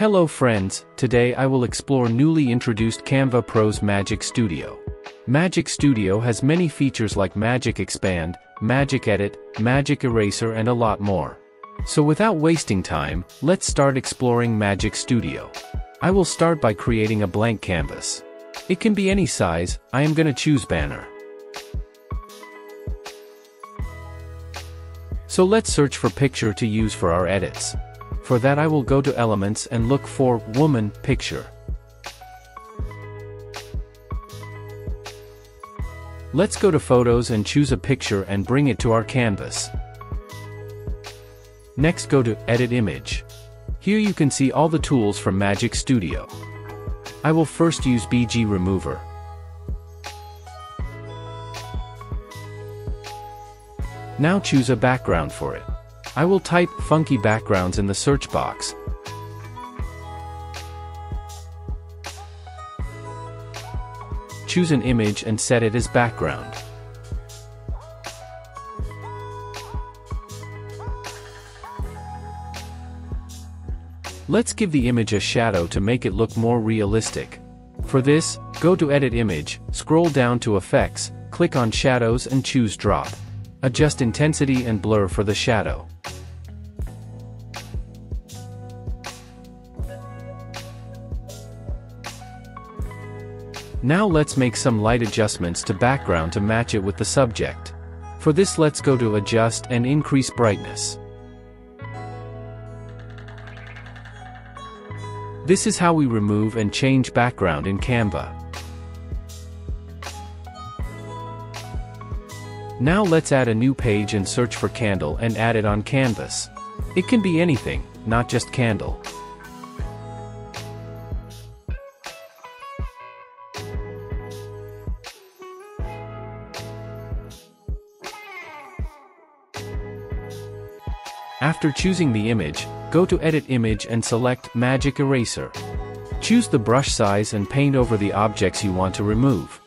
Hello friends, today I will explore newly introduced Canva Pro's Magic Studio. Magic Studio has many features like Magic Expand, Magic Edit, Magic Eraser and a lot more. So without wasting time, let's start exploring Magic Studio. I will start by creating a blank canvas. It can be any size, I am gonna choose banner. So let's search for picture to use for our edits. For that I will go to elements and look for woman picture. Let's go to photos and choose a picture and bring it to our canvas. Next go to edit image. Here you can see all the tools from Magic Studio. I will first use BG Remover. Now choose a background for it. I will type funky backgrounds in the search box. Choose an image and set it as background. Let's give the image a shadow to make it look more realistic. For this, go to Edit Image, scroll down to Effects, click on Shadows and choose Drop. Adjust intensity and blur for the shadow. Now let's make some light adjustments to background to match it with the subject. For this let's go to Adjust and increase brightness. This is how we remove and change background in Canva. Now let's add a new page and search for candle and add it on canvas. It can be anything, not just candle. After choosing the image, go to Edit Image and select Magic Eraser. Choose the brush size and paint over the objects you want to remove.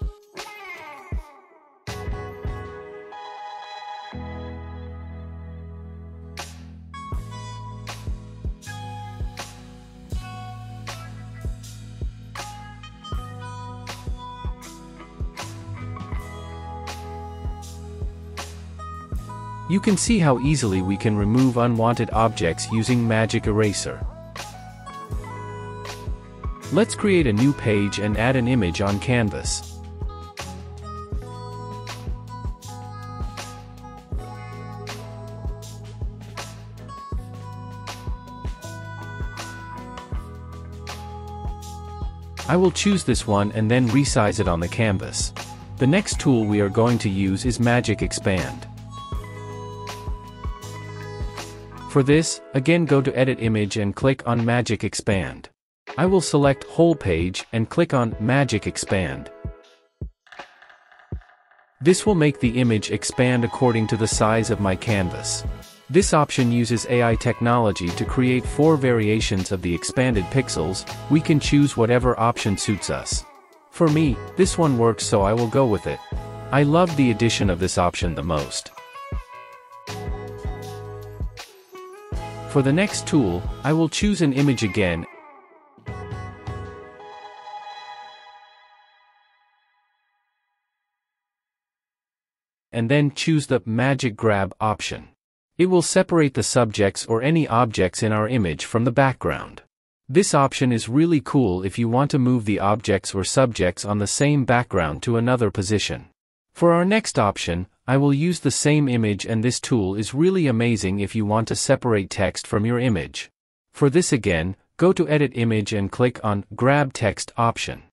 You can see how easily we can remove unwanted objects using Magic Eraser. Let's create a new page and add an image on canvas. I will choose this one and then resize it on the canvas. The next tool we are going to use is Magic Expand. For this, again go to Edit Image and click on Magic Expand. I will select Whole Page and click on Magic Expand. This will make the image expand according to the size of my canvas. This option uses AI technology to create four variations of the expanded pixels, we can choose whatever option suits us. For me, this one works so I will go with it. I love the addition of this option the most. For the next tool, I will choose an image again. And then choose the Magic Grab option. It will separate the subjects or any objects in our image from the background. This option is really cool if you want to move the objects or subjects on the same background to another position. For our next option, I will use the same image and this tool is really amazing if you want to separate text from your image. For this again, go to Edit Image and click on Grab Text option.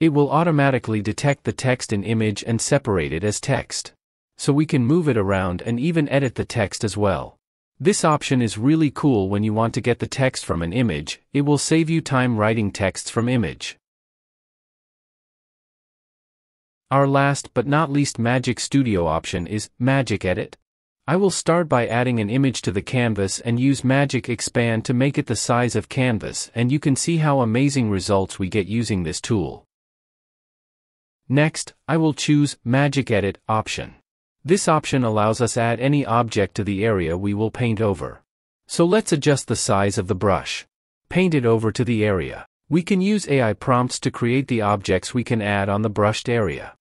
It will automatically detect the text in image and separate it as text. So we can move it around and even edit the text as well. This option is really cool when you want to get the text from an image, it will save you time writing texts from image. Our last but not least Magic Studio option is Magic Edit. I will start by adding an image to the canvas and use Magic Expand to make it the size of canvas and you can see how amazing results we get using this tool. Next, I will choose Magic Edit option. This option allows us add any object to the area we will paint over. So let's adjust the size of the brush. paint it over to the area. We can use AI prompts to create the objects we can add on the brushed area.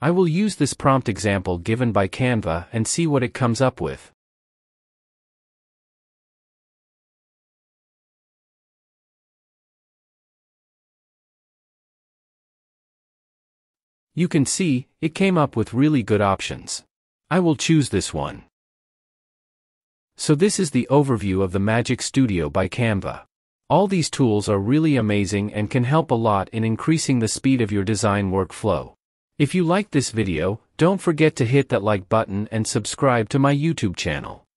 I will use this prompt example given by Canva and see what it comes up with. You can see, it came up with really good options. I will choose this one. So this is the overview of the Magic Studio by Canva. All these tools are really amazing and can help a lot in increasing the speed of your design workflow. If you liked this video, don't forget to hit that like button and subscribe to my YouTube channel.